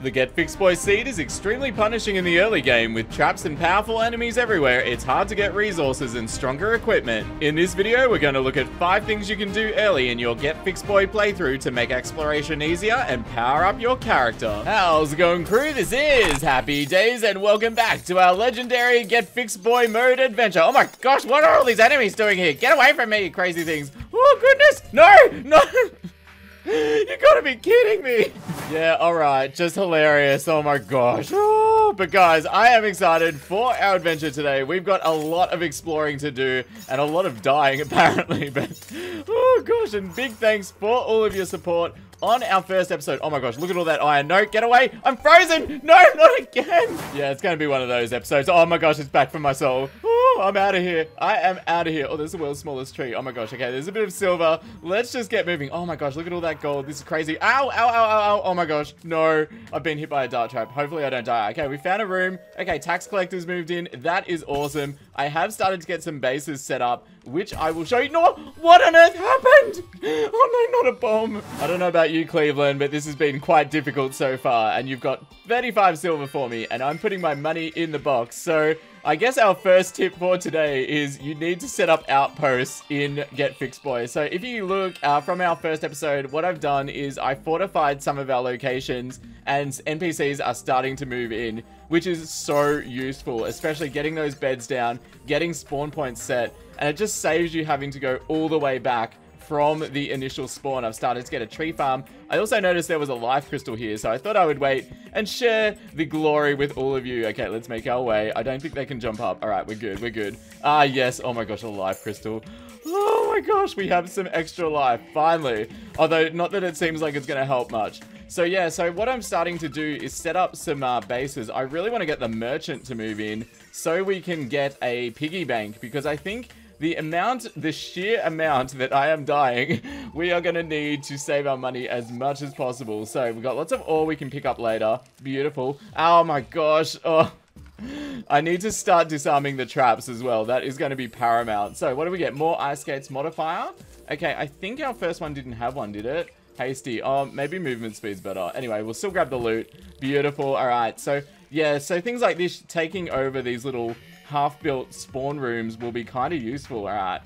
The Get Fixed Boi seed is extremely punishing in the early game. With traps and powerful enemies everywhere, it's hard to get resources and stronger equipment. In this video, we're going to look at 5 things you can do early in your Get Fixed Boi playthrough to make exploration easier and power up your character. How's it going crew? This is Happy Days and welcome back to our legendary Get Fixed Boi mode adventure. Oh my gosh, what are all these enemies doing here? Get away from me, crazy things. Oh goodness, no, no. You gotta be kidding me. Yeah, alright. Just hilarious. Oh my gosh. Oh, but guys, I am excited for our adventure today. We've got a lot of exploring to do and a lot of dying apparently. But, oh gosh, and big thanks for all of your support on our first episode. Oh my gosh, look at all that iron. No, get away. I'm frozen. No, not again. Yeah, it's going to be one of those episodes. Oh my gosh, it's back from my soul. I'm out of here. I am out of here. Oh, there's the world's smallest tree. Oh my gosh. Okay, there's a bit of silver. Let's just get moving. Oh my gosh, look at all that gold. This is crazy. Ow, ow, ow, ow. Oh my gosh. No, I've been hit by a dart trap. Hopefully I don't die. Okay, we found a room. Okay, tax collectors moved in. That is awesome. I have started to get some bases set up, which I will show you. No, what on earth happened? Oh no, not a bomb. I don't know about you, Cleveland, but this has been quite difficult so far. And you've got 35 silver for me, and I'm putting my money in the box. So I guess our first tip for today is you need to set up outposts in Get Fixed Boi. So if you look uh, from our first episode, what I've done is I fortified some of our locations and NPCs are starting to move in, which is so useful, especially getting those beds down, getting spawn points set, and it just saves you having to go all the way back from the initial spawn. I've started to get a tree farm. I also noticed there was a life crystal here, so I thought I would wait and share the glory with all of you. Okay, let's make our way. I don't think they can jump up. All right, we're good, we're good. Ah, yes. Oh my gosh, a life crystal. Oh my gosh, we have some extra life, finally. Although, not that it seems like it's going to help much. So yeah, so what I'm starting to do is set up some uh, bases. I really want to get the merchant to move in so we can get a piggy bank because I think the amount, the sheer amount that I am dying, we are going to need to save our money as much as possible. So we've got lots of ore we can pick up later. Beautiful. Oh my gosh. Oh. I need to start disarming the traps as well. That is going to be paramount. So what do we get? More ice skates modifier? Okay, I think our first one didn't have one, did it? Hasty. Oh, maybe movement speed's better. Anyway, we'll still grab the loot. Beautiful. All right. So, yeah, so things like this, taking over these little half-built spawn rooms will be kind of useful. All right.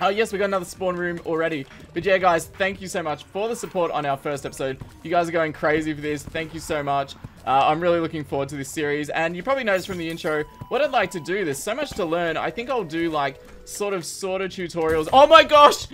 Oh, yes, we got another spawn room already. But yeah, guys, thank you so much for the support on our first episode. You guys are going crazy for this. Thank you so much. Uh, I'm really looking forward to this series. And you probably noticed from the intro, what I'd like to do, there's so much to learn. I think I'll do, like, sort of, sort of tutorials. Oh my gosh!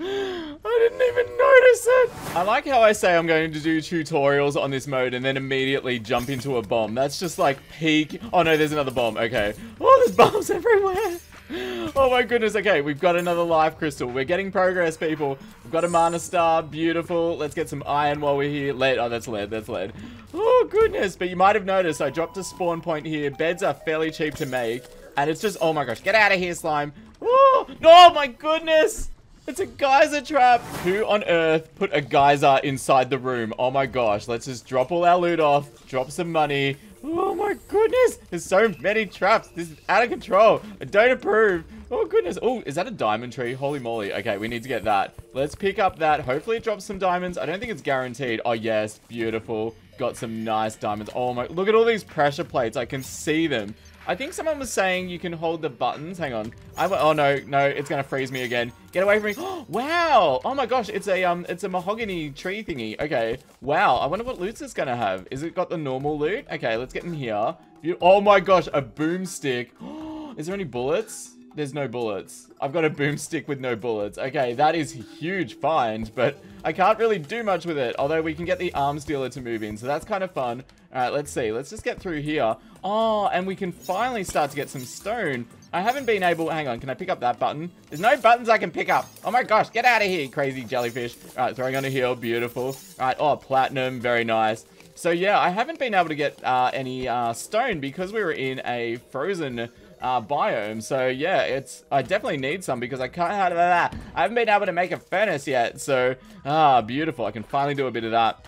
I didn't even notice it. I like how I say I'm going to do tutorials on this mode and then immediately jump into a bomb. That's just like peak. Oh no, there's another bomb. Okay. Oh, there's bombs everywhere. Oh my goodness. Okay, we've got another life crystal. We're getting progress, people. We've got a mana star. Beautiful. Let's get some iron while we're here. Lead. Oh, that's lead. That's lead. Oh, goodness. But you might have noticed I dropped a spawn point here. Beds are fairly cheap to make. And it's just, oh my gosh. Get out of here, slime. Oh, oh my goodness. It's a geyser trap! Who on earth put a geyser inside the room? Oh my gosh, let's just drop all our loot off, drop some money. Oh my goodness, there's so many traps. This is out of control. I don't approve. Oh goodness. Oh, is that a diamond tree? Holy moly. Okay, we need to get that. Let's pick up that. Hopefully it drops some diamonds. I don't think it's guaranteed. Oh yes, beautiful. Got some nice diamonds. Oh my, look at all these pressure plates. I can see them. I think someone was saying you can hold the buttons. Hang on. I oh no, no, it's gonna freeze me again. Get away from me. wow. Oh my gosh, it's a um it's a mahogany tree thingy. Okay. Wow. I wonder what loot's it's gonna have. Is it got the normal loot? Okay, let's get in here. oh my gosh, a boomstick. Is there any bullets? There's no bullets. I've got a boomstick with no bullets. Okay, that is huge find, but I can't really do much with it. Although we can get the arms dealer to move in, so that's kind of fun. Alright, let's see. Let's just get through here. Oh, and we can finally start to get some stone. I haven't been able... Hang on, can I pick up that button? There's no buttons I can pick up. Oh my gosh, get out of here, crazy jellyfish. Alright, throwing on a heal. Beautiful. Alright, oh, platinum. Very nice. So yeah, I haven't been able to get uh, any uh, stone because we were in a frozen uh, biome. So yeah, it's I definitely need some because I can't. have that. I haven't been able to make a furnace yet. So ah, beautiful. I can finally do a bit of that.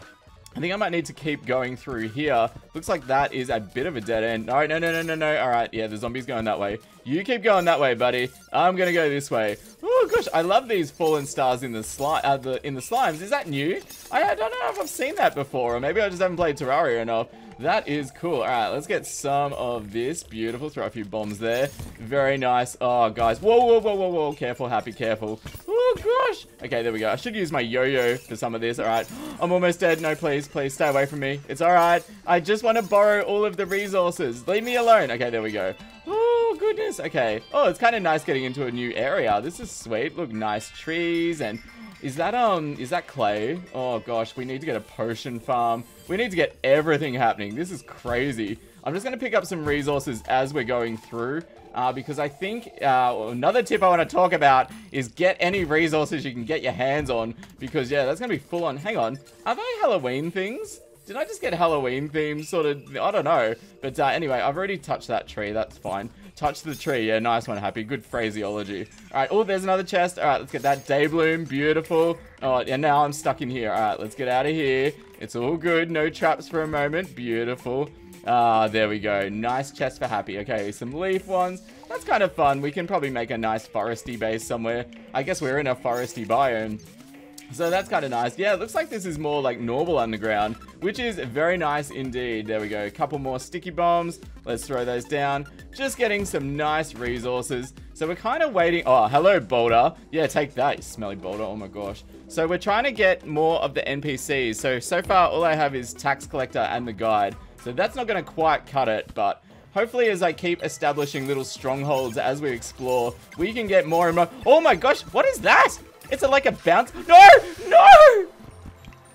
I think I might need to keep going through here. Looks like that is a bit of a dead end. No, no, no, no, no, no. All right, yeah, the zombie's going that way. You keep going that way, buddy. I'm gonna go this way. Oh gosh, I love these fallen stars in the slime. Uh, the in the slimes. Is that new? I, I don't know if I've seen that before, or maybe I just haven't played Terraria enough. That is cool. All right, let's get some of this. Beautiful. Throw a few bombs there. Very nice. Oh, guys. Whoa, whoa, whoa, whoa, whoa. Careful, happy, careful. Oh, gosh. Okay, there we go. I should use my yo-yo for some of this. All right. I'm almost dead. No, please, please stay away from me. It's all right. I just want to borrow all of the resources. Leave me alone. Okay, there we go. Oh, goodness. Okay. Oh, it's kind of nice getting into a new area. This is sweet. Look, nice trees and is that, um, is that clay? Oh gosh, we need to get a potion farm. We need to get everything happening. This is crazy. I'm just going to pick up some resources as we're going through. Uh, because I think uh, another tip I want to talk about is get any resources you can get your hands on. Because, yeah, that's going to be full on. Hang on. Are they Halloween things? Did I just get Halloween themes sort of? I don't know. But uh, anyway, I've already touched that tree. That's fine. Touch the tree. Yeah, nice one, Happy. Good phraseology. All right. Oh, there's another chest. All right, let's get that Daybloom. Beautiful. Oh, yeah, now I'm stuck in here. All right, let's get out of here. It's all good. No traps for a moment. Beautiful. Ah, there we go. Nice chest for Happy. Okay, some leaf ones. That's kind of fun. We can probably make a nice foresty base somewhere. I guess we're in a foresty biome. So that's kind of nice. Yeah, looks like this is more like normal underground, which is very nice indeed. There we go. A couple more sticky bombs. Let's throw those down. Just getting some nice resources. So we're kind of waiting. Oh, hello, Boulder. Yeah, take that, smelly Boulder. Oh my gosh. So we're trying to get more of the NPCs. So, so far, all I have is Tax Collector and the Guide. So that's not going to quite cut it, but hopefully as I keep establishing little strongholds as we explore, we can get more and more. Oh my gosh, what is that? It's a, like a bounce. No! No!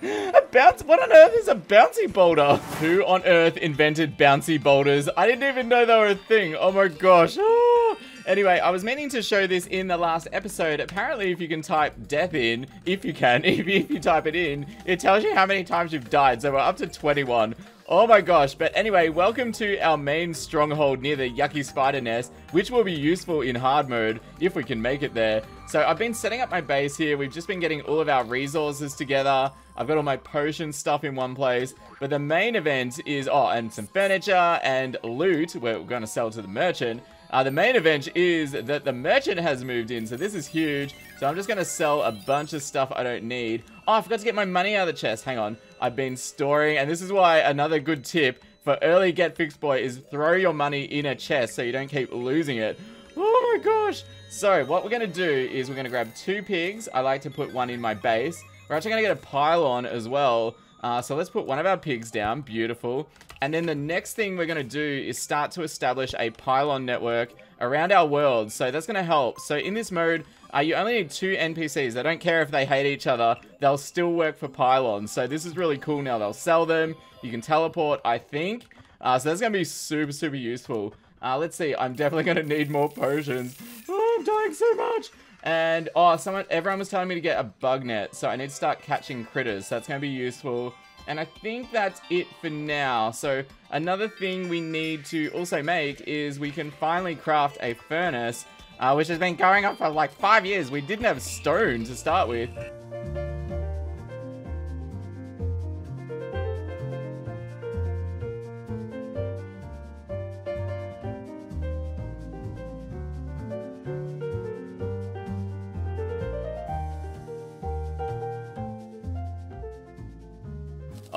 A bounce? What on earth is a bouncy boulder? Who on earth invented bouncy boulders? I didn't even know they were a thing. Oh my gosh. Oh. Anyway, I was meaning to show this in the last episode. Apparently, if you can type death in, if you can, if, if you type it in, it tells you how many times you've died. So we're up to 21. Oh my gosh, but anyway, welcome to our main stronghold near the Yucky Spider Nest, which will be useful in hard mode if we can make it there. So I've been setting up my base here, we've just been getting all of our resources together, I've got all my potion stuff in one place, but the main event is, oh, and some furniture and loot, we're going to sell to the merchant, uh, the main event is that the merchant has moved in, so this is huge. So I'm just going to sell a bunch of stuff I don't need. Oh, I forgot to get my money out of the chest. Hang on. I've been storing, and this is why another good tip for early Get Fixed Boi is throw your money in a chest so you don't keep losing it. Oh my gosh. So what we're going to do is we're going to grab two pigs. I like to put one in my base. We're actually going to get a pylon as well. Uh, so let's put one of our pigs down. Beautiful. And then the next thing we're going to do is start to establish a pylon network around our world. So that's going to help. So in this mode, uh, you only need two NPCs. They don't care if they hate each other. They'll still work for pylons. So this is really cool now. They'll sell them. You can teleport, I think. Uh, so that's going to be super, super useful. Uh, let's see. I'm definitely going to need more potions. Oh, I'm dying so much. And, oh, someone, everyone was telling me to get a bug net. So I need to start catching critters. So that's going to be useful. And I think that's it for now. So another thing we need to also make is we can finally craft a furnace, uh, which has been going on for like five years. We didn't have stone to start with.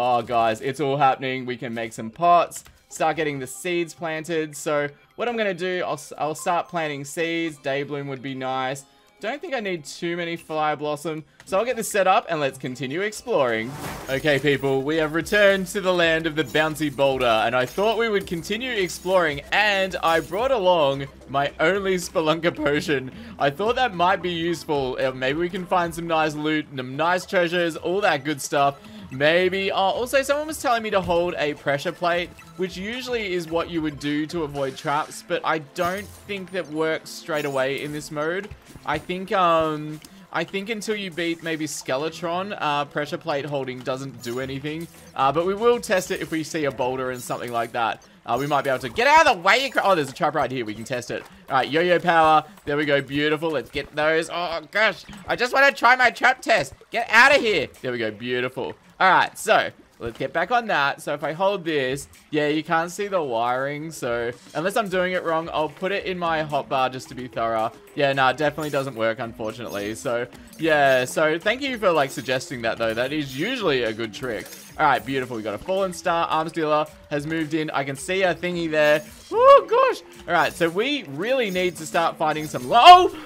Oh, guys, it's all happening. We can make some pots, start getting the seeds planted. So what I'm going to do, I'll, I'll start planting seeds. Daybloom would be nice. Don't think I need too many Fire Blossom, so I'll get this set up and let's continue exploring. Okay, people, we have returned to the land of the Bouncy Boulder, and I thought we would continue exploring, and I brought along my only Spelunker Potion. I thought that might be useful. Uh, maybe we can find some nice loot, some nice treasures, all that good stuff. Maybe. Oh, also, someone was telling me to hold a pressure plate, which usually is what you would do to avoid traps, but I don't think that works straight away in this mode. I think, um... I think until you beat maybe Skeletron, uh, pressure plate holding doesn't do anything. Uh, but we will test it if we see a boulder and something like that. Uh, we might be able to get out of the way. Oh, there's a trap right here. We can test it. All right, yo-yo power. There we go. Beautiful. Let's get those. Oh, gosh. I just want to try my trap test. Get out of here. There we go. Beautiful. All right, so Let's get back on that. So if I hold this, yeah, you can't see the wiring. So unless I'm doing it wrong, I'll put it in my hotbar just to be thorough. Yeah, no, nah, definitely doesn't work, unfortunately. So yeah, so thank you for like suggesting that though. That is usually a good trick. All right, beautiful. We got a fallen star. Arms dealer has moved in. I can see a thingy there. Oh gosh. All right, so we really need to start finding some. Oh!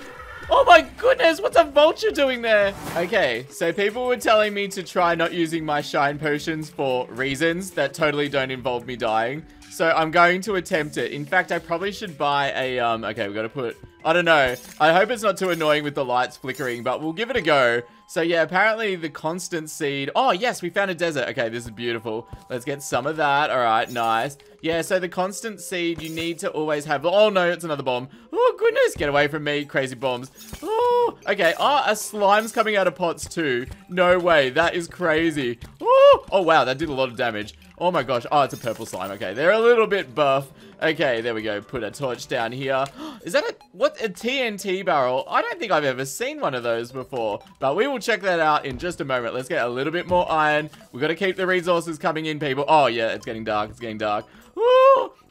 Oh my goodness, what's a vulture doing there? Okay, so people were telling me to try not using my shine potions for reasons that totally don't involve me dying. So I'm going to attempt it. In fact, I probably should buy a, um, okay, we got to put, I don't know. I hope it's not too annoying with the lights flickering, but we'll give it a go. So yeah, apparently the constant seed. Oh, yes, we found a desert. Okay, this is beautiful. Let's get some of that. All right, nice. Yeah, so the constant seed, you need to always have... Oh, no, it's another bomb. Oh, goodness. Get away from me, crazy bombs. Oh, okay. Oh, a slime's coming out of pots too. No way. That is crazy. Oh, oh wow. That did a lot of damage. Oh my gosh. Oh, it's a purple slime. Okay, they're a little bit buff. Okay, there we go. Put a torch down here. Is that a, what, a TNT barrel? I don't think I've ever seen one of those before, but we will check that out in just a moment. Let's get a little bit more iron. We've got to keep the resources coming in, people. Oh, yeah, it's getting dark. It's getting dark.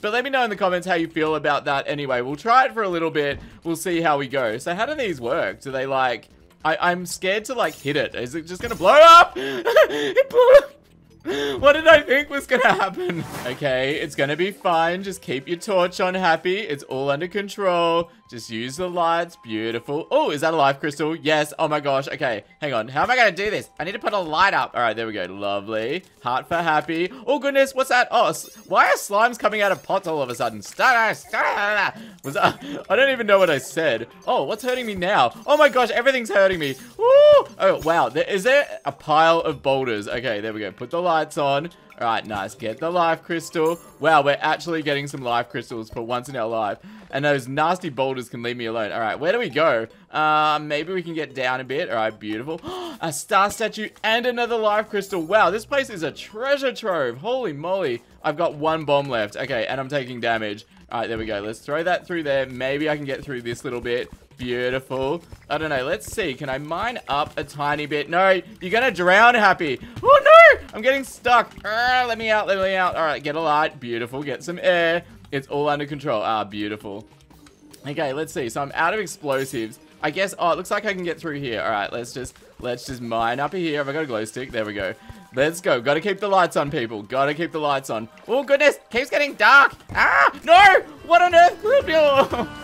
But let me know in the comments how you feel about that anyway. We'll try it for a little bit. We'll see how we go. So how do these work? Do they like... I, I'm scared to like hit it. Is it just gonna blow up? it blew up. what did I think was gonna happen? Okay, it's gonna be fine. Just keep your torch on happy. It's all under control. Just use the lights. Beautiful. Oh, is that a life crystal? Yes. Oh my gosh. Okay, hang on. How am I gonna do this? I need to put a light up. All right, there we go. Lovely. Heart for happy. Oh goodness, what's that? Oh, why are slimes coming out of pots all of a sudden? Was that, I don't even know what I said. Oh, what's hurting me now? Oh my gosh, everything's hurting me. Woo! Oh, wow. There, is there a pile of boulders? Okay, there we go. Put the lights on. All right, nice. Get the life crystal. Wow, we're actually getting some life crystals for once in our life. And those nasty boulders can leave me alone. All right, where do we go? Uh, maybe we can get down a bit. All right, beautiful. a star statue and another life crystal. Wow, this place is a treasure trove. Holy moly. I've got one bomb left. Okay, and I'm taking damage. All right, there we go. Let's throw that through there. Maybe I can get through this little bit. Beautiful. I don't know. Let's see. Can I mine up a tiny bit? No, you're going to drown, Happy. Oh, no. I'm getting stuck. Uh, let me out. Let me out. All right, get a light. Beautiful. Get some air. It's all under control. Ah, beautiful. Okay, let's see. So I'm out of explosives. I guess, oh, it looks like I can get through here. All right, let's just, let's just mine up here. Have I got a glow stick? There we go. Let's go. Got to keep the lights on, people. Got to keep the lights on. Oh, goodness. Keeps getting dark. Ah, no. What on earth?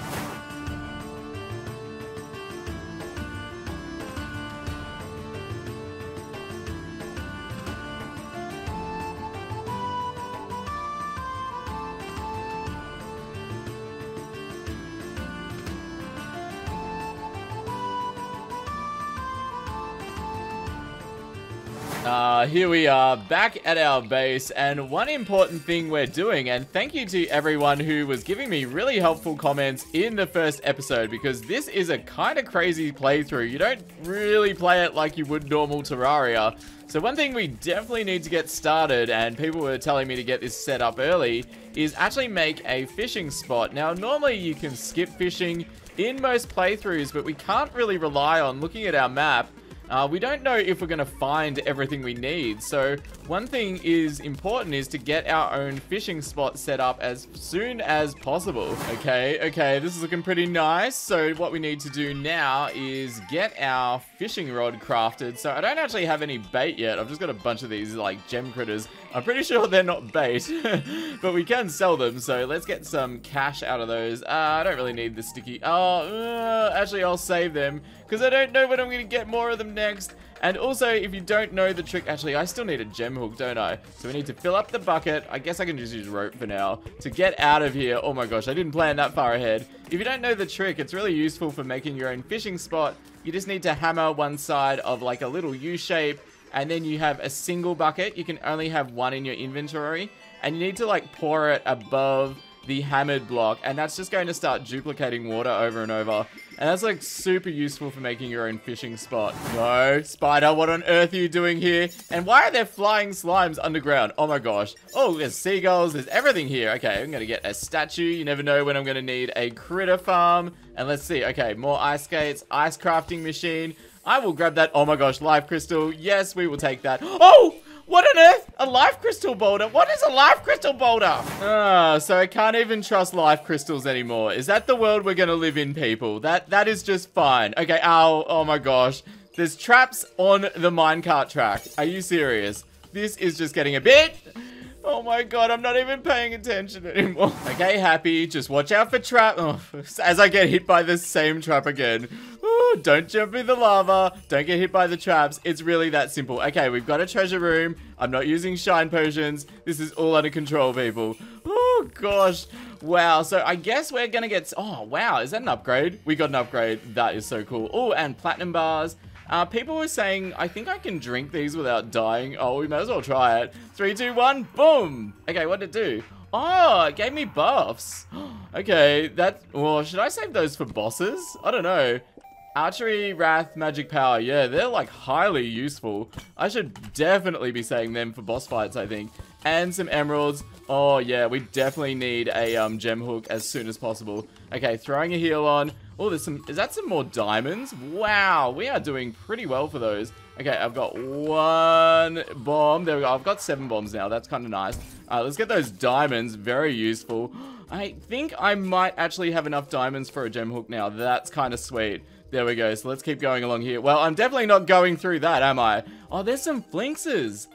here we are back at our base and one important thing we're doing and thank you to everyone who was giving me really helpful comments in the first episode because this is a kind of crazy playthrough. You don't really play it like you would normal Terraria. So one thing we definitely need to get started and people were telling me to get this set up early is actually make a fishing spot. Now normally you can skip fishing in most playthroughs but we can't really rely on looking at our map uh, we don't know if we're going to find everything we need, so one thing is important is to get our own fishing spot set up as soon as possible. Okay, okay, this is looking pretty nice. So what we need to do now is get our fishing rod crafted. So I don't actually have any bait yet. I've just got a bunch of these like gem critters. I'm pretty sure they're not bait, but we can sell them. So let's get some cash out of those. Uh, I don't really need the sticky. Oh, uh, actually I'll save them because I don't know when I'm going to get more of them next. And also, if you don't know the trick, actually, I still need a gem hook, don't I? So we need to fill up the bucket. I guess I can just use rope for now to get out of here. Oh my gosh, I didn't plan that far ahead. If you don't know the trick, it's really useful for making your own fishing spot. You just need to hammer one side of like a little U shape and then you have a single bucket. You can only have one in your inventory and you need to like pour it above the hammered block and that's just going to start duplicating water over and over and that's like super useful for making your own fishing spot. No, spider, what on earth are you doing here? And why are there flying slimes underground? Oh my gosh. Oh, there's seagulls, there's everything here. Okay, I'm gonna get a statue. You never know when I'm gonna need a critter farm. And let's see, okay, more ice skates, ice crafting machine. I will grab that. Oh my gosh, life crystal. Yes, we will take that. Oh! What on earth? A life crystal boulder? What is a life crystal boulder? Ah, so I can't even trust life crystals anymore. Is that the world we're gonna live in, people? That That is just fine. Okay, ow, oh my gosh. There's traps on the minecart track. Are you serious? This is just getting a bit... Oh my god, I'm not even paying attention anymore. Okay, happy. Just watch out for trap. Oh, as I get hit by the same trap again. Don't jump in the lava. Don't get hit by the traps. It's really that simple. Okay, we've got a treasure room. I'm not using shine potions. This is all under control, people. Oh, gosh. Wow, so I guess we're gonna get... Oh, wow, is that an upgrade? We got an upgrade. That is so cool. Oh, and platinum bars. Uh, people were saying, I think I can drink these without dying. Oh, we might as well try it. Three, two, one, boom. Okay, what did it do? Oh, it gave me buffs. okay, that, well, should I save those for bosses? I don't know. Archery, Wrath, Magic Power. Yeah, they're like highly useful. I should definitely be saying them for boss fights, I think. And some emeralds. Oh, yeah, we definitely need a um, gem hook as soon as possible. Okay, throwing a heal on. Oh, there's some, is that some more diamonds? Wow, we are doing pretty well for those. Okay, I've got one bomb. There we go. I've got seven bombs now. That's kind of nice. All right, let's get those diamonds. Very useful. I think I might actually have enough diamonds for a gem hook now. That's kind of sweet. There we go. So let's keep going along here. Well, I'm definitely not going through that, am I? Oh, there's some flinxes.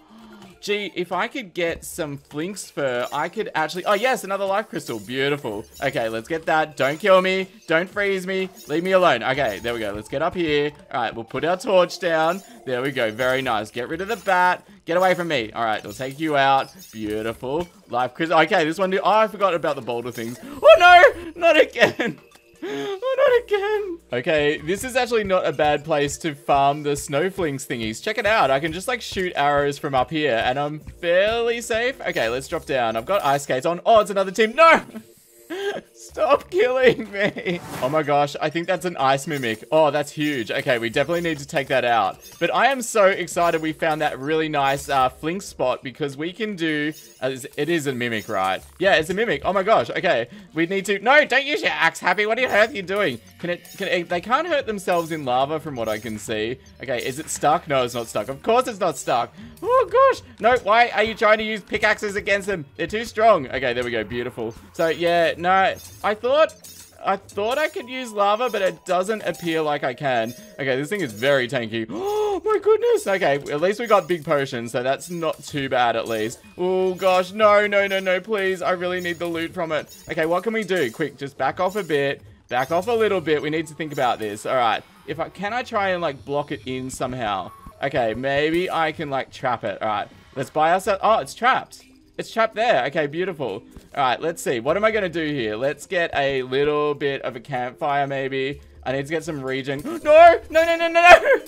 Gee, if I could get some Flinx fur, I could actually... Oh, yes, another life crystal. Beautiful. Okay, let's get that. Don't kill me. Don't freeze me. Leave me alone. Okay, there we go. Let's get up here. All right, we'll put our torch down. There we go. Very nice. Get rid of the bat. Get away from me. All right, we'll take you out. Beautiful. Life crystal. Okay, this one... Oh, I forgot about the boulder things. Oh, no! Not again. Oh, not again. Okay, this is actually not a bad place to farm the snow Flinx thingies. Check it out. I can just like shoot arrows from up here and I'm fairly safe. Okay, let's drop down. I've got ice skates on. Oh, it's another team. No! Stop killing me. Oh my gosh, I think that's an ice mimic. Oh, that's huge. Okay, we definitely need to take that out. But I am so excited we found that really nice uh, flink spot because we can do... Uh, it is a mimic, right? Yeah, it's a mimic. Oh my gosh. Okay, we need to... No, don't use your axe, Happy. What on earth are you doing? Can it... Can it... They can't hurt themselves in lava from what I can see. Okay, is it stuck? No, it's not stuck. Of course it's not stuck. Oh gosh. No, why are you trying to use pickaxes against them? They're too strong. Okay, there we go. Beautiful. So yeah, no, I thought I thought I could use lava, but it doesn't appear like I can. Okay, this thing is very tanky. Oh, my goodness. Okay, at least we got big potions, so that's not too bad at least. Oh, gosh. No, no, no, no, please. I really need the loot from it. Okay, what can we do? Quick, just back off a bit. Back off a little bit. We need to think about this. All right. If I Can I try and, like, block it in somehow? Okay, maybe I can, like, trap it. All right. Let's buy ourselves... Oh, it's trapped. It's trapped there. Okay, beautiful. All right, let's see. What am I going to do here? Let's get a little bit of a campfire, maybe. I need to get some regen. No! No, no, no, no, no!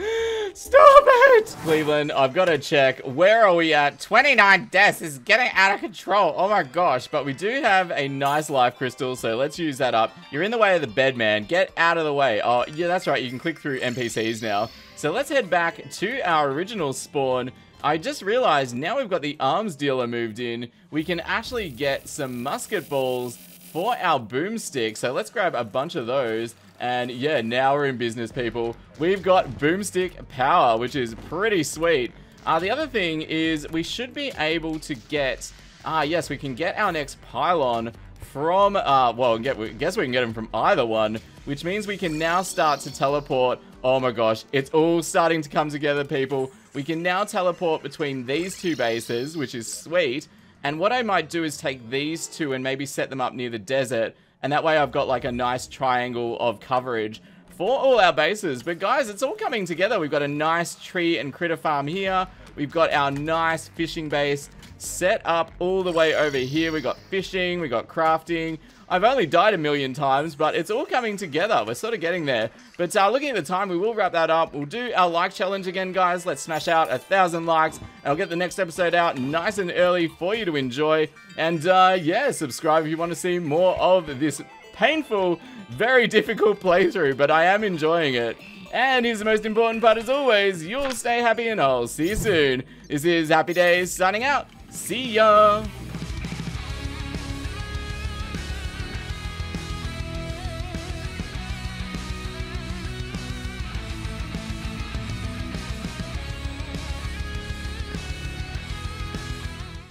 Stop it! Cleveland, I've got to check. Where are we at? 29 deaths is getting out of control. Oh my gosh. But we do have a nice life crystal, so let's use that up. You're in the way of the bed, man. Get out of the way. Oh, yeah, that's right. You can click through NPCs now. So let's head back to our original spawn. I just realized now we've got the arms dealer moved in, we can actually get some musket balls for our boomstick. So let's grab a bunch of those. And yeah, now we're in business, people. We've got boomstick power, which is pretty sweet. Uh, the other thing is we should be able to get... Ah, uh, yes, we can get our next pylon from, uh, well, get, we, guess we can get them from either one, which means we can now start to teleport. Oh my gosh, it's all starting to come together, people. We can now teleport between these two bases, which is sweet. And what I might do is take these two and maybe set them up near the desert. And that way I've got like a nice triangle of coverage for all our bases. But guys, it's all coming together. We've got a nice tree and critter farm here. We've got our nice fishing base set up all the way over here. We've got fishing, we've got crafting. I've only died a million times, but it's all coming together. We're sort of getting there. But uh, looking at the time, we will wrap that up. We'll do our like challenge again, guys. Let's smash out a thousand likes. And I'll get the next episode out nice and early for you to enjoy. And uh, yeah, subscribe if you want to see more of this painful, very difficult playthrough, but I am enjoying it. And here's the most important part as always, you'll stay happy and I'll see you soon. This is Happy Days signing out. See ya!